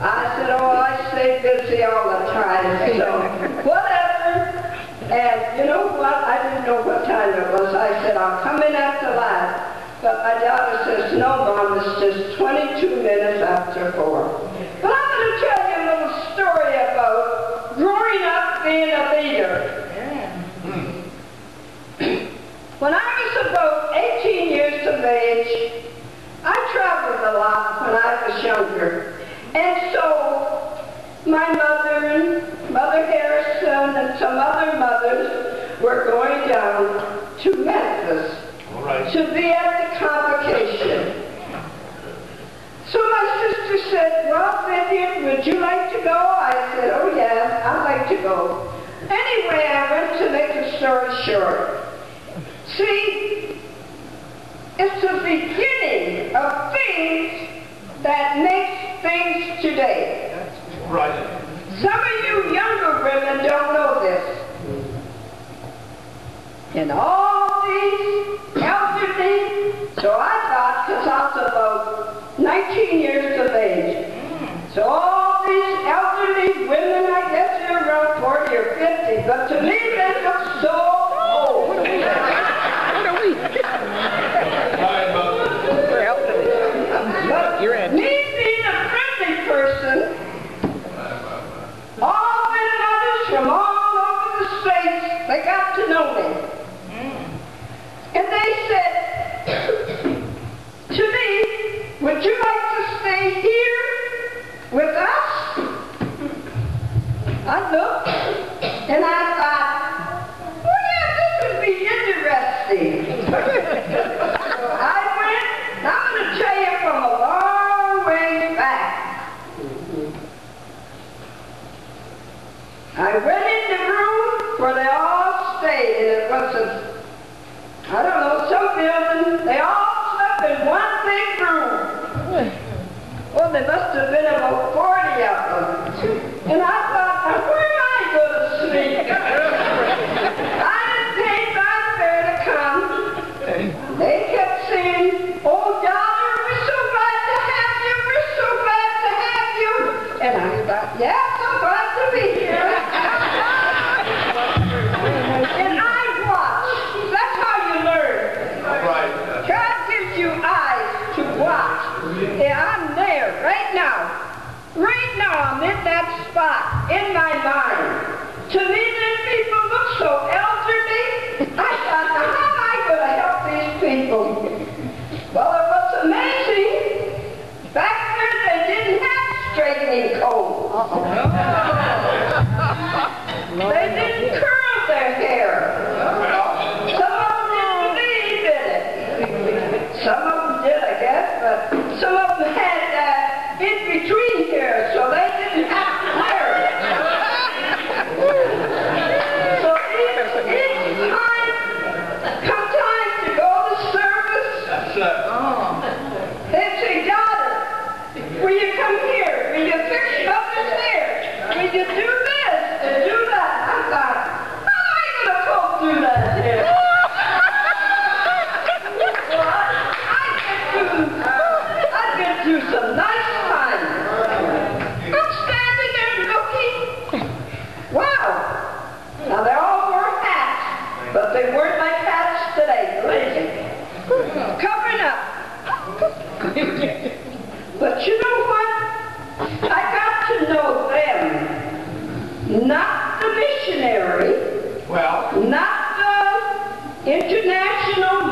I said, oh, I stay busy all the time, so whatever. And you know what? I didn't know what time it was. I said, I'll come in after that. But my daughter says, no, Mom, it's just 22 minutes after 4. But I'm going to tell you a little story about growing up being a leader. When I was about 18 years of age, I traveled a lot when I was younger. And so my mother and Mother Harrison and some other mothers were going down to Memphis to be at the convocation. So my sister said, well, Vivian, would you like to go? I said, oh, yeah, I'd like to go. Anyway, I went to make the story short. See, it's the beginning of things that makes things today. Right. Some of you younger women don't know this. And all these elderly, so I thought, because I was about 19 years of age, so all these elderly women, I guess they're around 40 or 50, but to me they look so they got to know me. Mm. And they said to me, would you like to stay here with us? I looked and I thought, well, yeah, this would be interesting. I went, and I'm going to tell you from a long way back. I went in the room where they all stayed, and it was a, I don't know, some building. They all slept in one big room. Well, there must have been about 40 of them. And I thought, now where I'm in that spot in my mind. To me, these people look so elderly. I thought, now how am I going to help these people? Well, it was amazing. Back then, they didn't have straightening combs. They didn't curl their hair. Some of them didn't believe in it. Some of them did, I guess, but some of them had uh, in between yeah. Now they all wore hats, but they weren't like hats today, believe me. Covering up. But you know what? I got to know them. Not the missionary, Well, not the international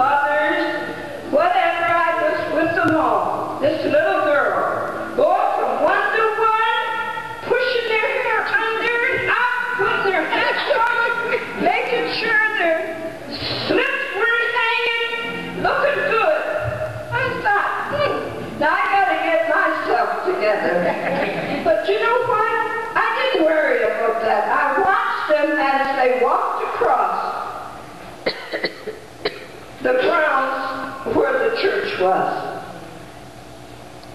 together. but you know what? I didn't worry about that. I watched them as they walked across the grounds where the church was.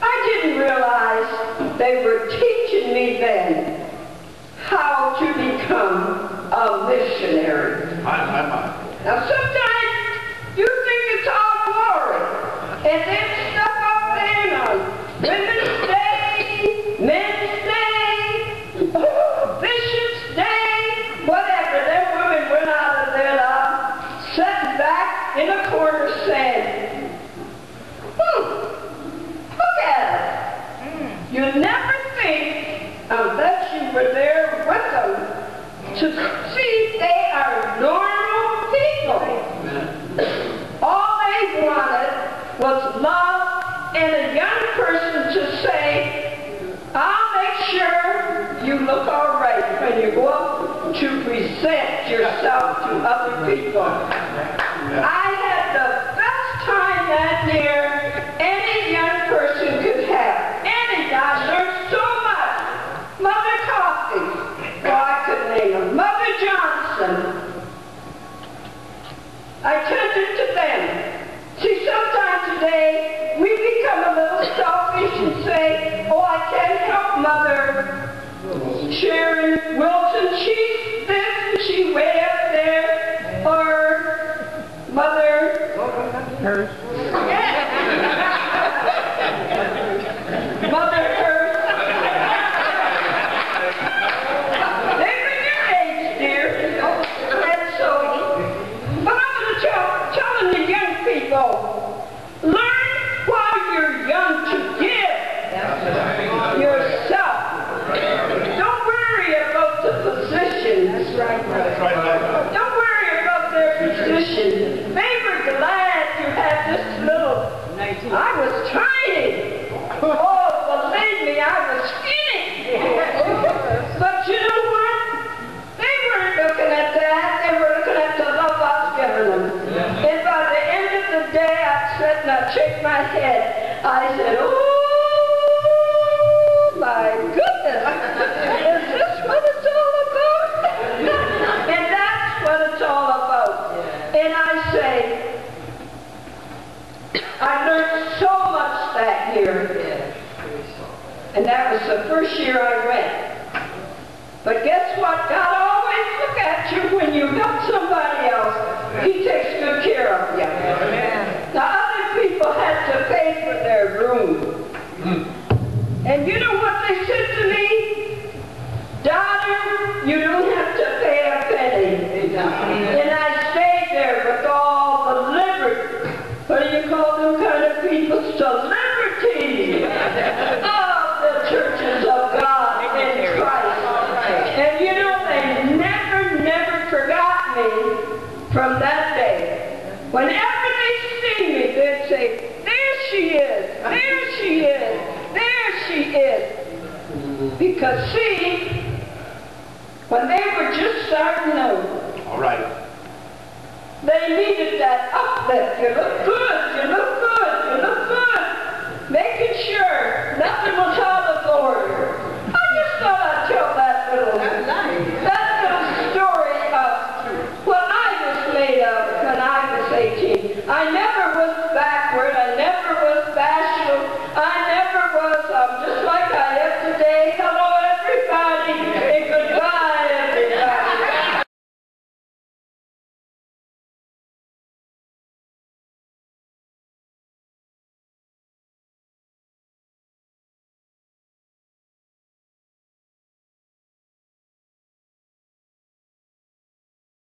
I didn't realize they were teaching me then how to become a missionary. my, my, my. Now sometimes you look all right when you go up to present yourself to other people. I had the best time that year any young person could have. Any, I learned so much. Mother Coffey, well, oh, I could name them. Mother Johnson, I tended to them. See, sometimes today we become a little selfish and say, oh, I can't help Mother Wilson. And I'd shake my head. I said, oh, my goodness. Is this what it's all about? and that's what it's all about. And I say, I learned so much that year. And that was the first year I went. But guess what? God always look at you when you help somebody else. He takes good care of you. Now other people had to pay for their room. And Because see, when they were just starting out, All right. They needed that uplift. You look good. You look good. You look good. Making sure nothing will happen.